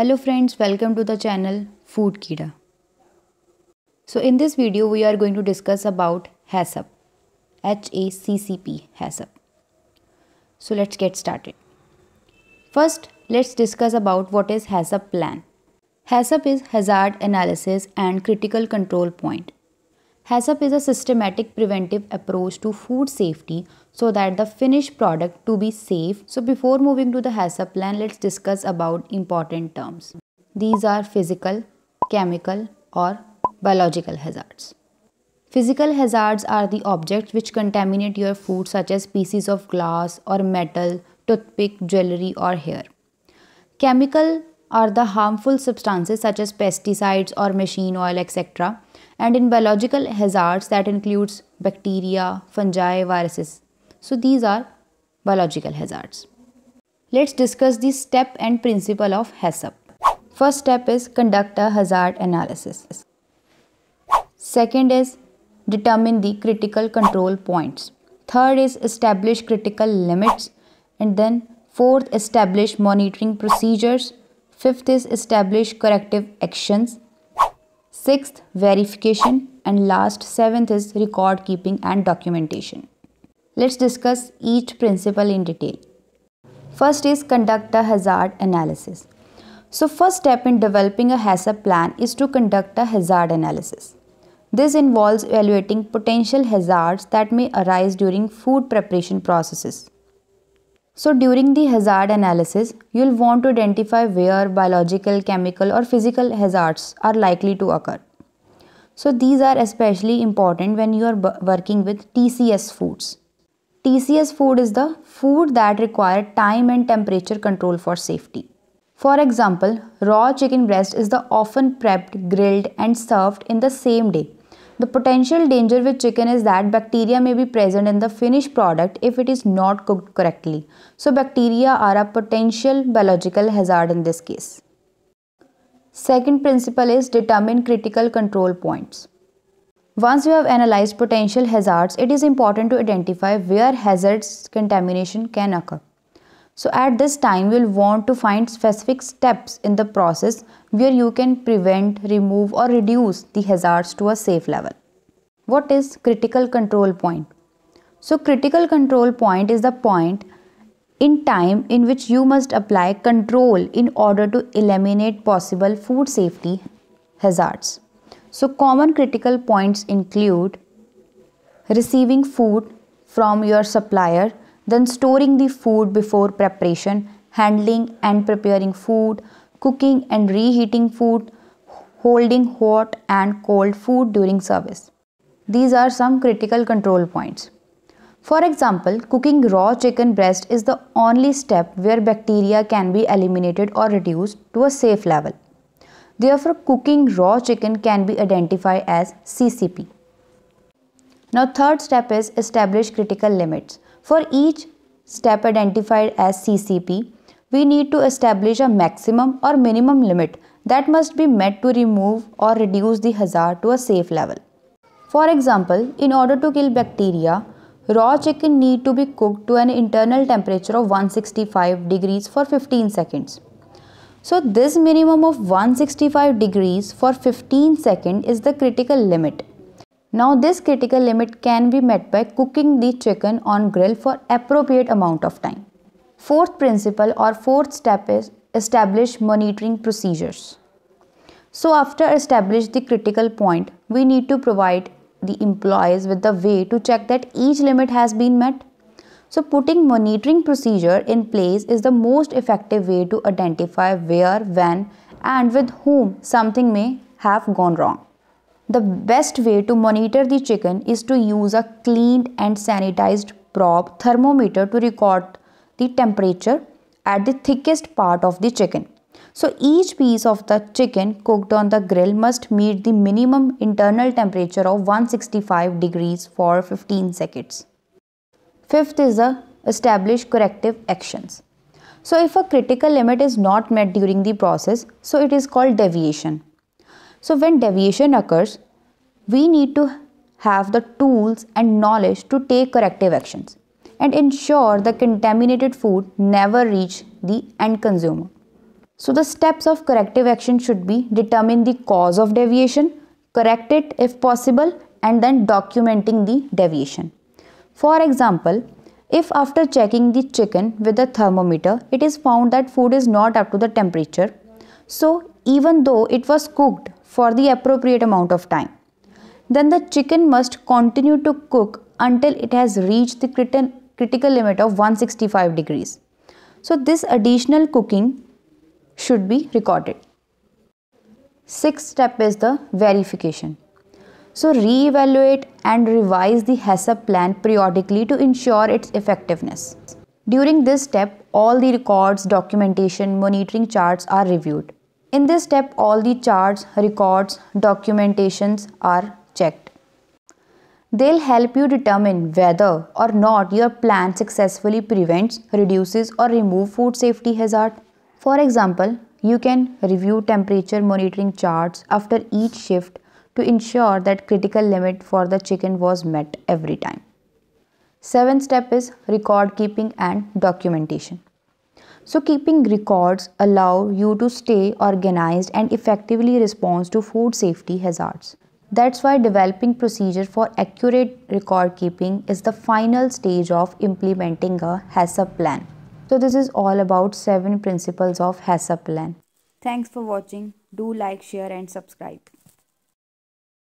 Hello friends, welcome to the channel Food Kida. So in this video we are going to discuss about HACCP, H-A-C-C-P, HACCP. So let's get started. First, let's discuss about what is HACCP plan. HACCP is Hazard Analysis and Critical Control Point. HACCP is a systematic preventive approach to food safety so that the finished product to be safe. So before moving to the HACCP plan, let's discuss about important terms. These are physical, chemical or biological hazards. Physical hazards are the objects which contaminate your food such as pieces of glass or metal, toothpick, jewelry or hair. Chemical are the harmful substances such as pesticides or machine oil etc and in biological hazards that includes bacteria, fungi, viruses. So these are biological hazards. Let's discuss the step and principle of HACCP. First step is conduct a hazard analysis. Second is determine the critical control points. Third is establish critical limits and then fourth establish monitoring procedures. Fifth is establish corrective actions Sixth, verification. And last, seventh is record keeping and documentation. Let's discuss each principle in detail. First is conduct a hazard analysis. So first step in developing a HACCP plan is to conduct a hazard analysis. This involves evaluating potential hazards that may arise during food preparation processes. So during the hazard analysis, you'll want to identify where biological, chemical or physical hazards are likely to occur. So these are especially important when you are working with TCS foods. TCS food is the food that require time and temperature control for safety. For example, raw chicken breast is the often prepped, grilled and served in the same day the potential danger with chicken is that bacteria may be present in the finished product if it is not cooked correctly. So bacteria are a potential biological hazard in this case. Second principle is determine critical control points. Once you have analyzed potential hazards, it is important to identify where hazards contamination can occur. So at this time, you will want to find specific steps in the process where you can prevent, remove or reduce the hazards to a safe level. What is critical control point? So critical control point is the point in time in which you must apply control in order to eliminate possible food safety hazards. So common critical points include receiving food from your supplier, then storing the food before preparation, handling and preparing food, cooking and reheating food, holding hot and cold food during service. These are some critical control points. For example, cooking raw chicken breast is the only step where bacteria can be eliminated or reduced to a safe level. Therefore, cooking raw chicken can be identified as CCP. Now, third step is establish critical limits. For each step identified as CCP, we need to establish a maximum or minimum limit that must be met to remove or reduce the hazard to a safe level. For example, in order to kill bacteria, raw chicken need to be cooked to an internal temperature of 165 degrees for 15 seconds. So this minimum of 165 degrees for 15 seconds is the critical limit. Now this critical limit can be met by cooking the chicken on grill for appropriate amount of time. Fourth principle or fourth step is establish monitoring procedures. So after establish the critical point, we need to provide the employees with the way to check that each limit has been met. So putting monitoring procedure in place is the most effective way to identify where, when and with whom something may have gone wrong. The best way to monitor the chicken is to use a cleaned and sanitized probe thermometer to record the temperature at the thickest part of the chicken. So each piece of the chicken cooked on the grill must meet the minimum internal temperature of 165 degrees for 15 seconds. Fifth is the establish corrective actions. So if a critical limit is not met during the process, so it is called deviation. So when deviation occurs, we need to have the tools and knowledge to take corrective actions and ensure the contaminated food never reach the end consumer. So the steps of corrective action should be determine the cause of deviation, correct it if possible and then documenting the deviation. For example, if after checking the chicken with a thermometer, it is found that food is not up to the temperature, so even though it was cooked for the appropriate amount of time, then the chicken must continue to cook until it has reached the critical limit of 165 degrees. So this additional cooking should be recorded. Sixth step is the verification. So re-evaluate and revise the HACCP plan periodically to ensure its effectiveness. During this step, all the records, documentation, monitoring charts are reviewed. In this step, all the charts, records, documentations are checked. They'll help you determine whether or not your plan successfully prevents, reduces or remove food safety hazard. For example, you can review temperature monitoring charts after each shift to ensure that critical limit for the chicken was met every time. Seventh step is record keeping and documentation. So keeping records allow you to stay organized and effectively respond to food safety hazards. That's why developing procedure for accurate record keeping is the final stage of implementing a HACCP plan. So this is all about 7 principles of HACCP plan. Thanks for watching. Do like, share and subscribe.